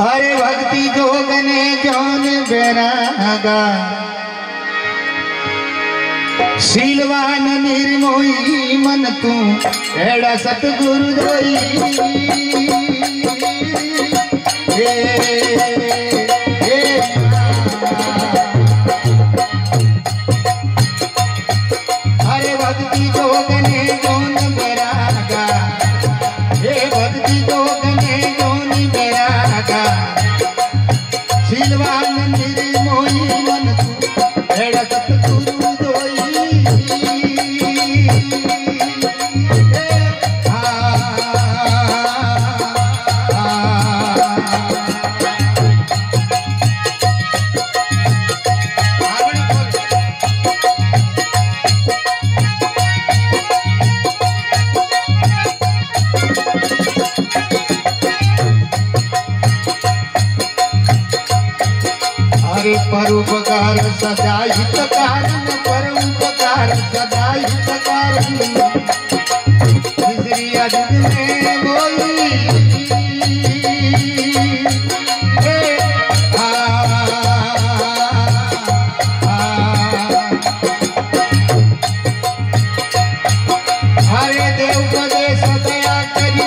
अरे भक्ति जोगने जौन बेरागा सीलवान निर्मोही मन तू एड़ा सतगुरु दोई ए, ए, ए, परोपकार सदा हितकार परोपकार सदा हितकार हरे देव सदया करी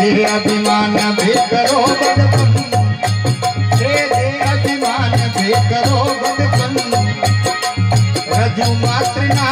धीरे अभिमान भी करो बदपन धीरे अभिमान भी करो बदपन रजू मात्र ना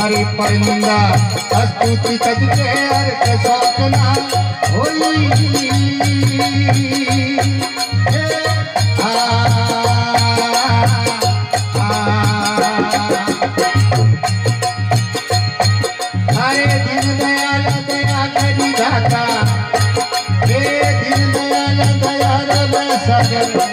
हरि परिंदा अस्तुति तदके अर्थ साधना होई हरे दिन दयाल दया दिन दया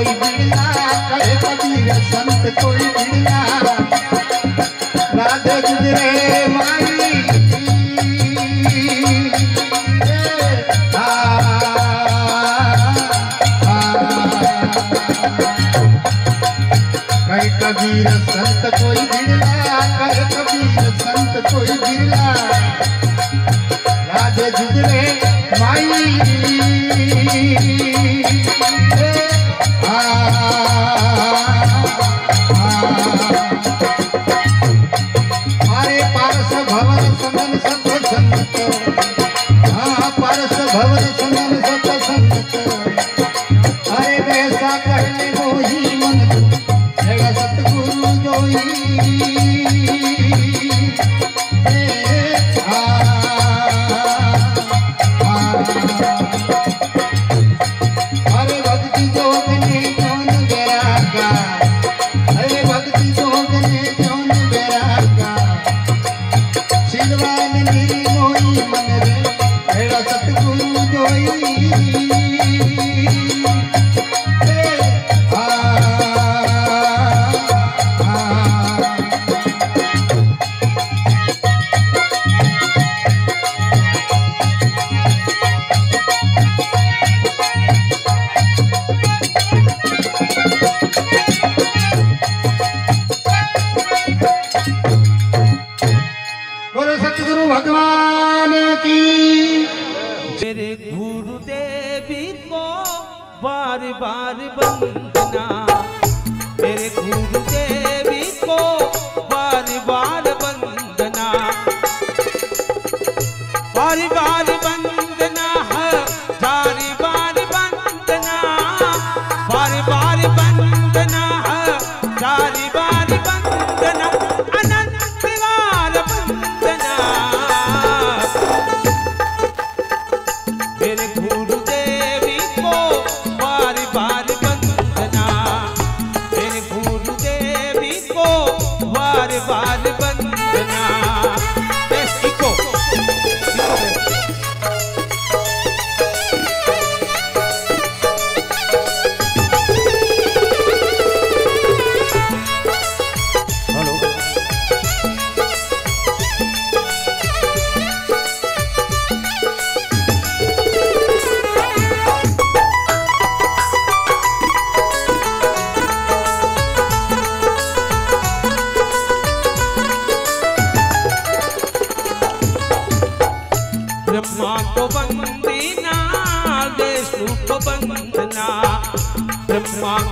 कोई बिरला कहे कबीर संत कोई बिरला राधे गुजरे कबीर संत कोई बिरला कहे कबीर संत कोई बिरला राधे गुजरे माई। बार बार वंदना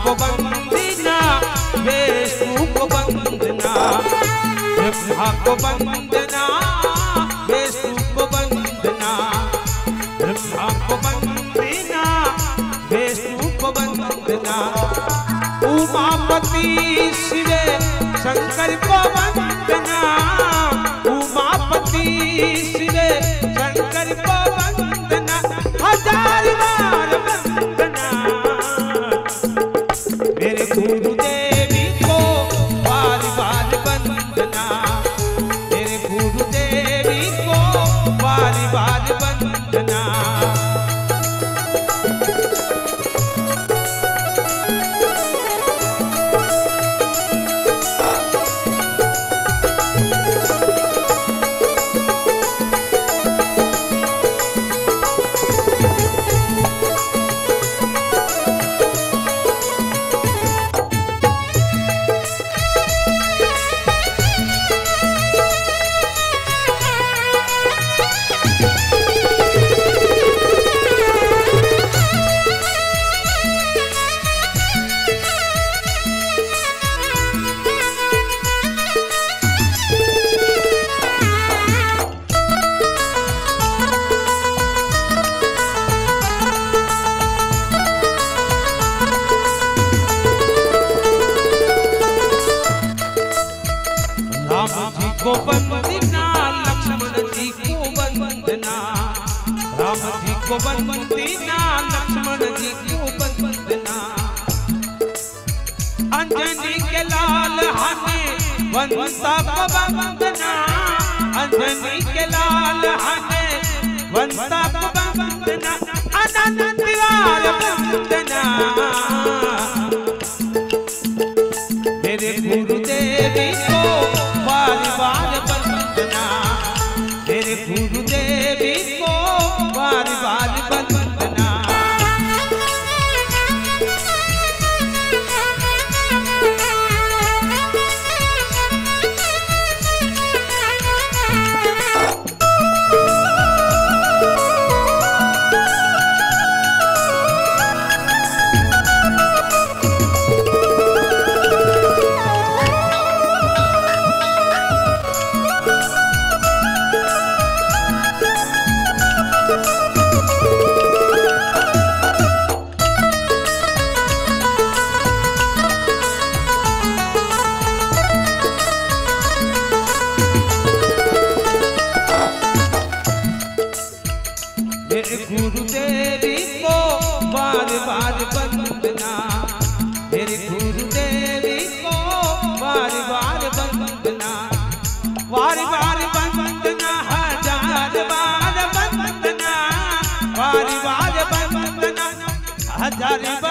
को ब्रह्मा को वंदना को ब्रह्मा को वंदना विष्णु को उमापति शिवे शंकर को राम ना लक्ष्मण जी को वंदना। अंजनी के लाल हने वंदता को वंदना। अंजनी के लाल हने वंदता को वंदना। अनंत दीवार बार बार